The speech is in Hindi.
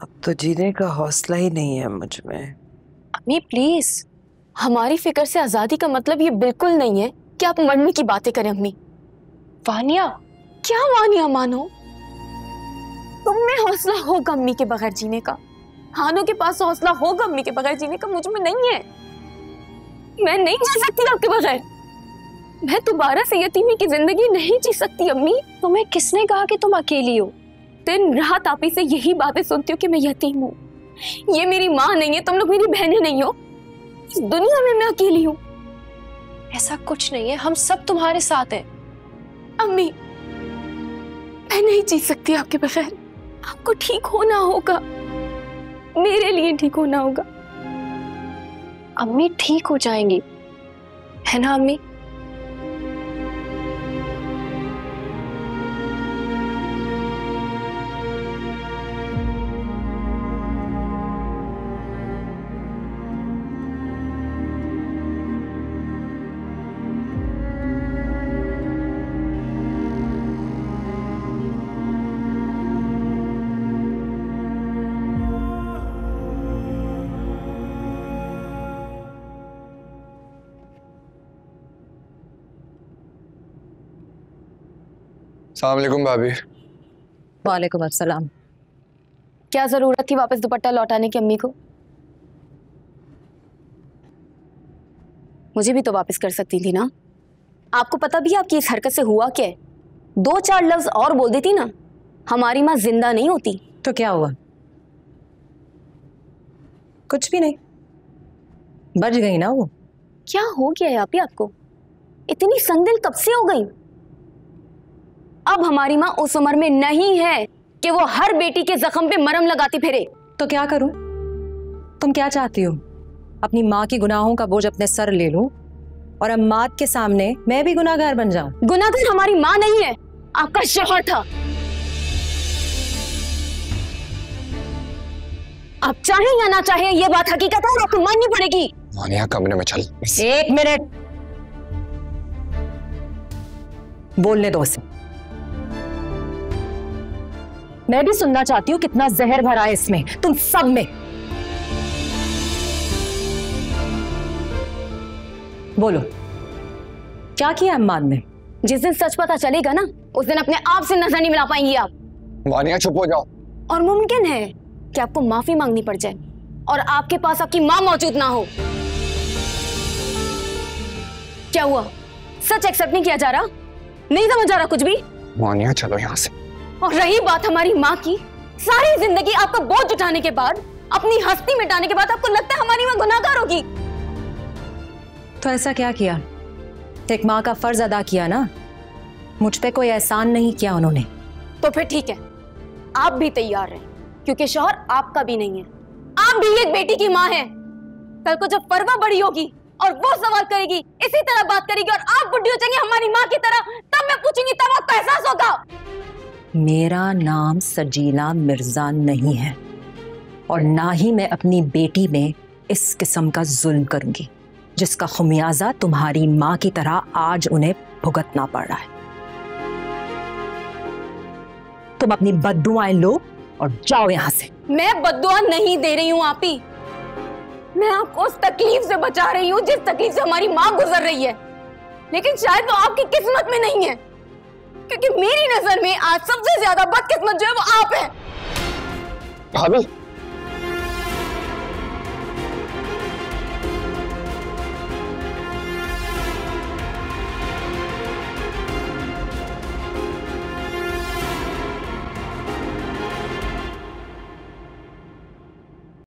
अब तो जीने का हौसला ही नहीं है मुझमें। अम्मी प्लीज़ हमारी फ़िक्र से आज़ादी का मतलब ये बिल्कुल नहीं है कि आप मरने की बातें करें अम्मी। वानिया क्या वानिया मानो? तुम में हौसला होगा अम्मी के बगैर जीने का। हानो के पास हौसला होगा अम्मी के बगैर जीने का मुझमें नहीं है। मैं नहीं जी सकती आपके बगैर। मैं दोबारा से यतीमी की ज़िंदगी नहीं जी सकती अम्मी। तुम्हें किसने कहा कि तुम अकेली हो? दिन रात आप ही से यही बातें सुनती हो कि मैं यतीम हूँ। ये मेरी माँ नहीं है तुम लोग मेरी बहनें नहीं हो। इस दुनिया में मैं अकेली हूँ। ऐसा कुछ नहीं है हम सब तुम्हारे साथ हैं। अम्मी मैं नहीं जी सकती आपके बगैर। आपको ठीक होना होगा। मेरे लिए ठीक होना होगा। अम्मी ठीक हो जाएँगी। है ना अम्मी? सलामकुम भाभी। वालेकुम अस्सलाम। क्या ज़रूरत थी वापस दुपट्टा लौटाने की अम्मी को? मुझे भी तो वापस कर सकती थी ना। आपको पता भी आपकी इस हरकत से हुआ क्या दो चार लफ्ज और बोल देती ना हमारी माँ ज़िंदा नहीं होती। तो क्या हुआ? कुछ भी नहीं। बच गई ना वो। क्या हो गया है आप ही आपको? इतनी संदिल कब से हो गई? अब हमारी माँ उस उम्र में नहीं है कि वो हर बेटी के जख्म पे मरम लगाती फिरे। तो क्या करूँ? तुम क्या चाहती हो? अपनी माँ की गुनाहों का बोझ अपने सर ले लूँ और अम्माद के सामने मैं भी गुनाहगार बन जाऊँ। गुनाहगार हमारी माँ नहीं है आपका शोहर था। आप चाहे या ना चाहे ये बात हकीकत है और आपको माननी पड़ेगी। वानिया कमरे में चल। एक मिनट। बोलने दो उसे। मैं भी सुनना चाहती हूँ कितना जहर भरा है इसमें तुम सब में। बोलो क्या किया अम्मान ने? जिस दिन सच पता चलेगा ना उस दिन अपने आप से नज़र नहीं मिला पाएँगी आप। वानिया चुप हो जाओ। और मुमकिन है कि आपको माफ़ी मांगनी पड़ जाए और आपके पास आपकी माँ मौजूद ना हो। क्या हुआ? सच एक्सेप्ट नहीं किया जा रहा? नहीं समझ आ रहा कुछ भी? वानिया चलो यहाँ से। और रही बात हमारी माँ की सारी ज़िंदगी आपका बोझ उठाने के बाद अपनी हस्ती मिटाने के बाद आपको लगता है हमारी माँ गुनाहगार होगी। तो ऐसा क्या किया? एक माँ का फ़र्ज़ अदा किया ना? मुझ पे कोई एहसान नहीं किया उन्होंने। तो फिर ठीक है आप भी तैयार रहें क्योंकि शोहर आपका भी नहीं है। आप भी एक बेटी की माँ है। कल को जब परवा बड़ी होगी और वो सवाल करेगी इसी तरह बात करेगी और आप बुढ़ी हो जाएँगी हमारी माँ की तरह तब मैं पूछूँगी तब आपको एहसास होगा। मेरा नाम सजीला मिर्ज़ा नहीं है और ना ही मैं अपनी बेटी में इस किस्म का जुल्म करूँगी, जिसका खुमियाजा तुम्हारी माँ की तरह आज उन्हें भुगतना पड़ रहा है। तुम अपनी बददुआएँ लो और जाओ यहाँ से। मैं बदुआ नहीं दे रही हूँ, आप ही। मैं आपको उस तकलीफ़ से बचा रही हूँ, जिस तकलीफ़ से हमारी माँ गुजर रही है। लेकिन शायद वो आपकी किस्मत में नहीं है। क्योंकि मेरी नज़र में आज सबसे ज़्यादा बदकिस्मत जो है वो आप हैं। भाभी